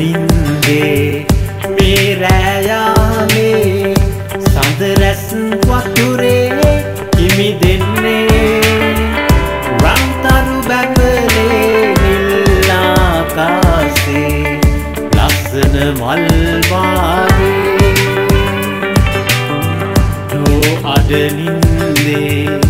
නින්දේ මේ රෑයානේ සඳ රැස් වතුරේ හිමි දෙන්නේ රන්තරු බැබලේ නිල්ලාකාසේ ලස්සන මල්වාගේ නෝ අඩනින්දේ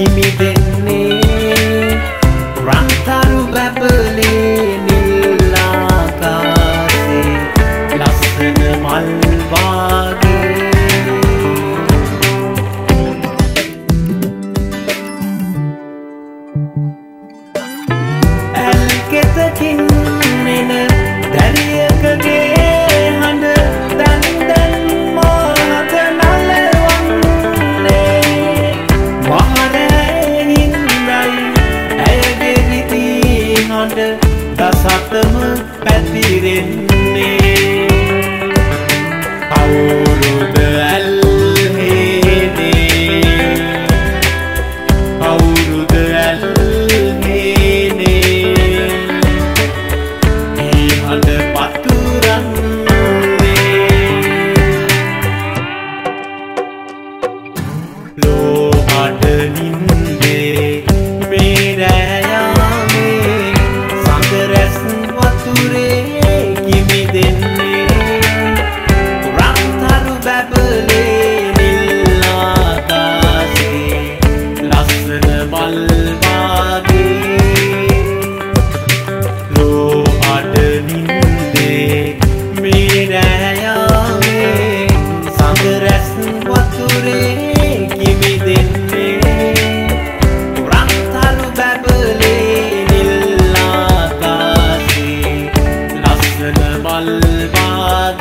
හිමිදෙන්නේ රන්තරු බැබලේ නිල්ලාකාසේ ලස්සන මල්වාගේ ඇල්ගෙතකින් මෙන දැරියකගේ රසතම පැතිරෙන්නේ. සැපලේ නිල්ලාකාසේ ලස්සන මල්පාගේ ලෝ අඩනින්දේ මේ රෑයාවේ සඳරැස් වතුරේ කිමි දෙන්නේ පුරන්තලු බැබලේ නිල්ලාකාසේ ලස්සන මල්පාගේ